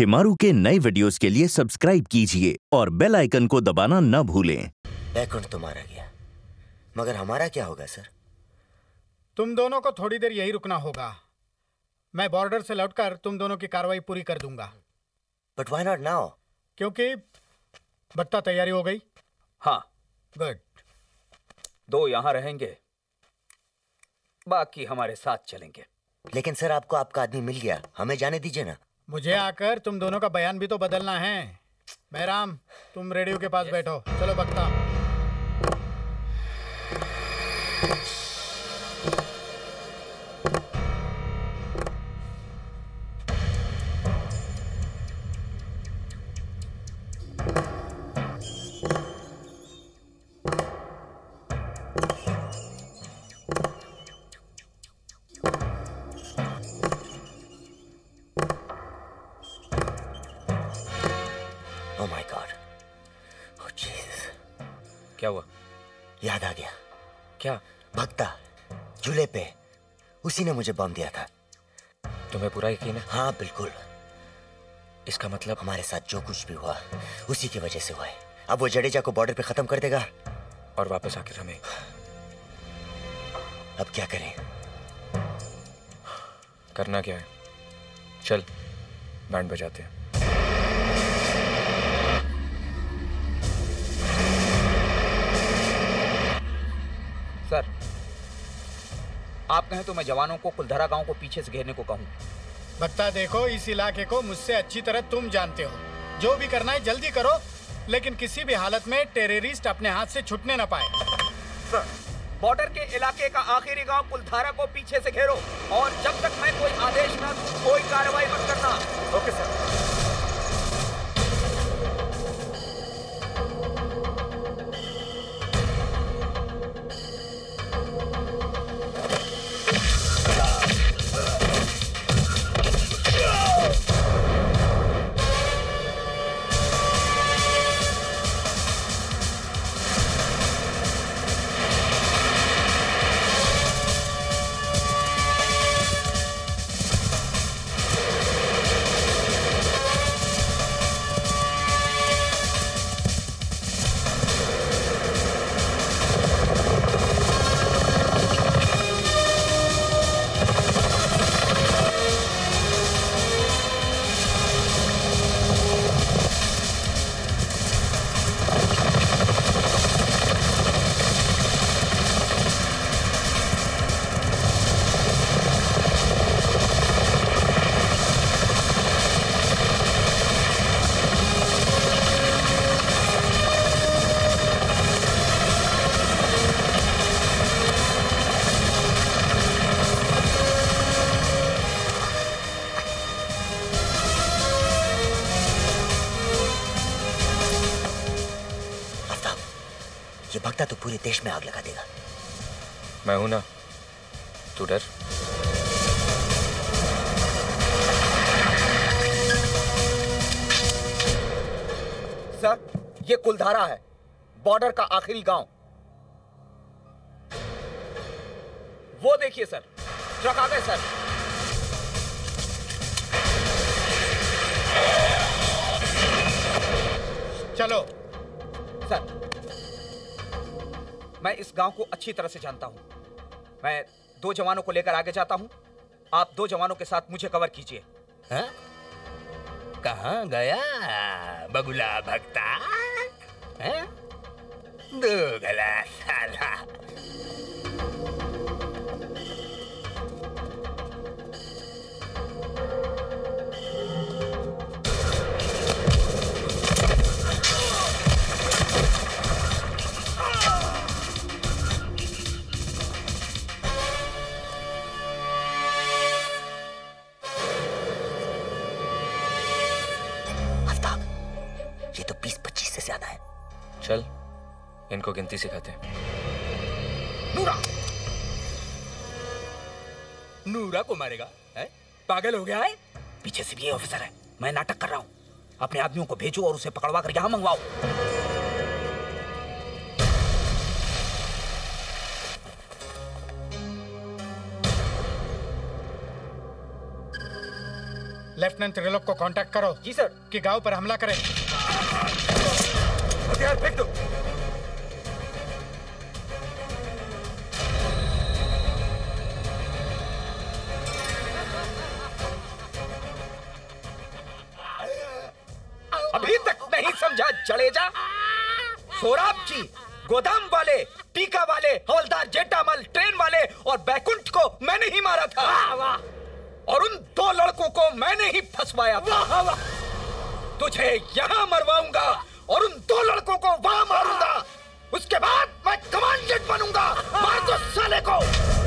शिमारू के नए वीडियोस के लिए सब्सक्राइब कीजिए और बेल आइकन को दबाना न भूलें। बैकुंठ तो मारा गया मगर हमारा क्या होगा सर? तुम दोनों को थोड़ी देर यही रुकना होगा। मैं बॉर्डर से लौटकर तुम दोनों की कार्रवाई पूरी कर दूँगा। बट वाई नॉट नाउ क्योंकि बत्ता तैयारी हो गई। हाँ। गुड दो यहाँ रहेंगे बाकी हमारे साथ चलेंगे। लेकिन सर आपको आपका आदमी मिल गया। हमें जाने दीजिए ना। मुझे आकर तुम दोनों का बयान भी तो बदलना है। बहराम, तुम रेडियो के पास बैठो। चलो बक्ता भक्ता झूले पे। उसी ने मुझे बम दिया था। तुम्हें पूरा यकीन है? हाँ बिल्कुल। इसका मतलब हमारे साथ जो कुछ भी हुआ उसी की वजह से हुआ है। अब वो जडेजा को बॉर्डर पे खत्म कर देगा। और वापस आकर हमें अब क्या करें? करना क्या है? चल बैंड बजाते हैं। सर आप कहें तो मैं जवानों को कुलधरा गाँव को पीछे से घेरने को कहूँ। बक्ता देखो इस इलाके को मुझसे अच्छी तरह तुम जानते हो। जो भी करना है जल्दी करो लेकिन किसी भी हालत में टेररिस्ट अपने हाथ से छुटने ना पाए। सर बॉर्डर के इलाके का आखिरी गाँव कुलधारा को पीछे से घेरो और जब तक मैं कोई आदेश न कोई कार्रवाई मत करना। Okay sir. पूरे देश में आग लगा देगा। मैं हूँ ना। तू डर। सर ये कुलधारा है। बॉर्डर का आखिरी गाँव। वो देखिए सर। ट्रक आ गए सर। चलो। सर मैं इस गाँव को अच्छी तरह से जानता हूँ। मैं दो जवानों को लेकर आगे जाता हूँ। आप दो जवानों के साथ मुझे कवर कीजिए। कहा कहाँ गया बगुला भक्ता? दो गला साला। चल इनको गिनती सिखाते हैं। नूरा! नूरा को मारेगा है? पागल हो गया है? पीछे से भी ये ऑफिसर है मैं नाटक कर रहा हूँ। अपने आदमियों को भेजो और उसे पकड़वा कर यहाँ मंगवाओ। लेफ्टिनेंट त्रिलोक को कांटेक्ट करो जी सर। कि गाँव पर हमला करें। हथियार फेंक दो अभी तक नहीं समझा जडेजा सोराब जी गोदाम वाले टीका वाले हवलदार जेठामल ट्रेन वाले और बैकुंठ को मैंने ही मारा था। और उन दो लड़कों को मैंने ही फंसवाया था। तुझे यहाँ मरवाऊँगा। और उन दो लड़कों को वहाँ मारूँगा। उसके बाद मैं कमांडेंट बनूँगा। मार दो साले को।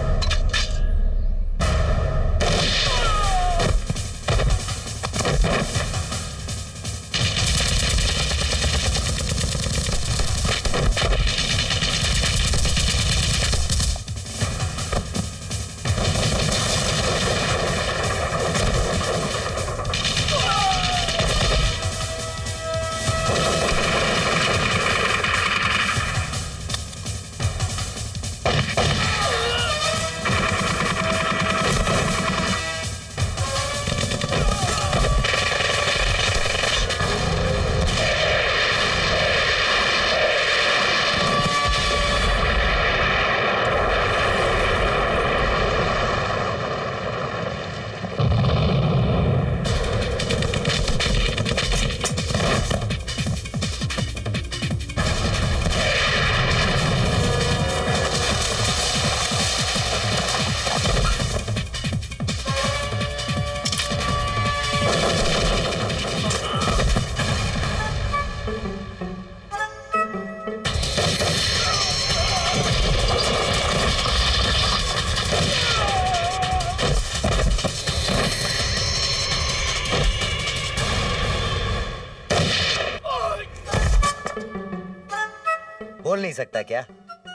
नहीं सकता क्या?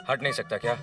हट नहीं सकता क्या?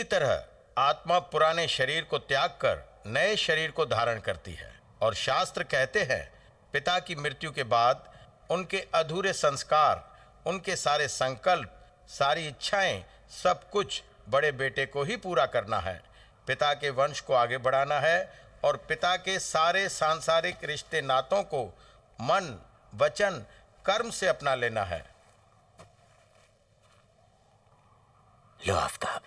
इसी तरह आत्मा पुराने शरीर को त्याग कर नए शरीर को धारण करती है। और शास्त्र कहते हैं, पिता की मृत्यु के बाद उनके अधूरे संस्कार, उनके सारे संकल्प, सारी इच्छाएँ, सब कुछ बड़े बेटे को ही पूरा करना है। पिता के वंश को आगे बढ़ाना है और पिता के सारे सांसारिक रिश्ते नातों को मन, वचन, कर्म से अपना लेना है। लो आफ्ताब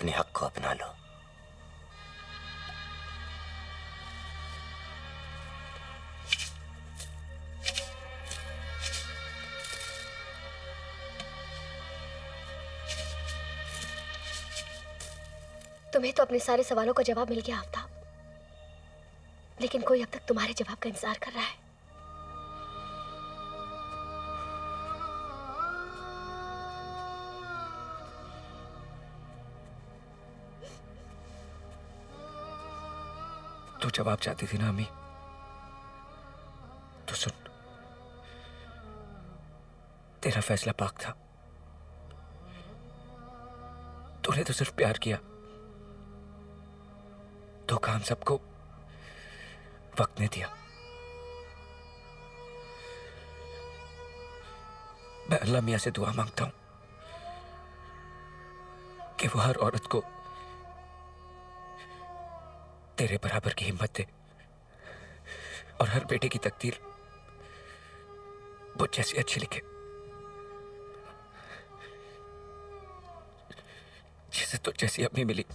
अपने हक को अपना लो। तुम्हें तो अपने सारे सवालों का जवाब मिल गया, आफ्ताब। लेकिन कोई अब तक तुम्हारे जवाब का इंतज़ार कर रहा है। जवाब चाहती थी ना अम्मी। तो सुन, तेरा फैसला पाक था। तूने तो सिर्फ़ प्यार किया। तो काम सबको वक्त ने दिया। मैं अल्लाह मियाँ से दुआ माँगता हूँ कि वो हर औरत को तेरे बराबर की हिम्मत दे और हर बेटे की तकदीर वो जैसी अच्छी लिखे। जिसे तो जैसी अम्मी मिली।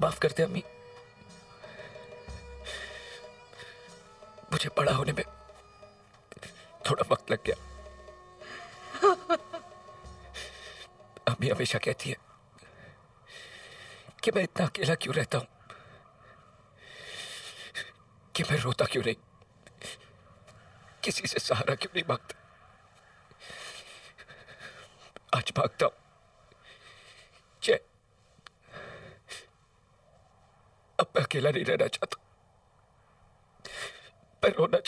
माफ़ करते अम्मी। मुझे बड़ा होने में थोड़ा वक्त लग गया। अम्मी हमेशा कहती है कि मैं इतना अकेला क्यों रहता हूँ? कि मैं रोता क्यों नहीं? किसी से सहारा क्यों नहीं माँगता? आज माँगता हूँ। जय। अब मैं अकेला नहीं रहना चाहता। मैं रोना